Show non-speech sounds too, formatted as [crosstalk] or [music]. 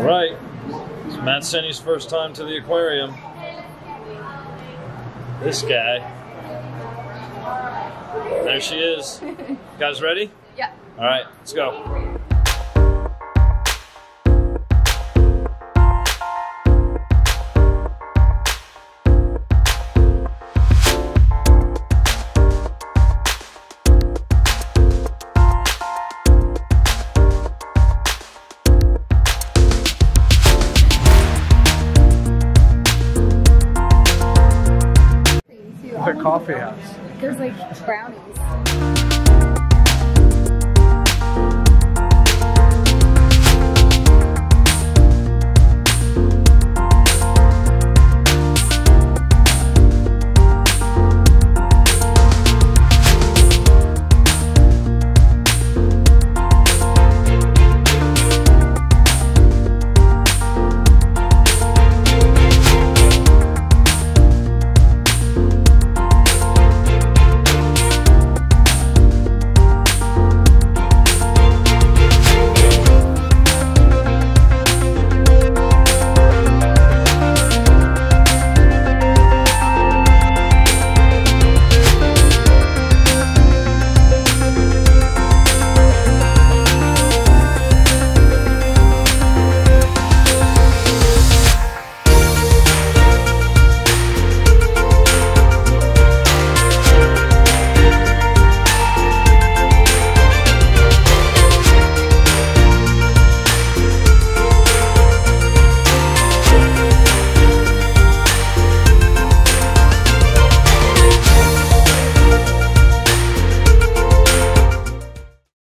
All right. It's Matt Senny's first time to the aquarium. This guy. There she is. You [laughs] guys ready? Yeah. All right, let's go. Coffee house. There's like brownies.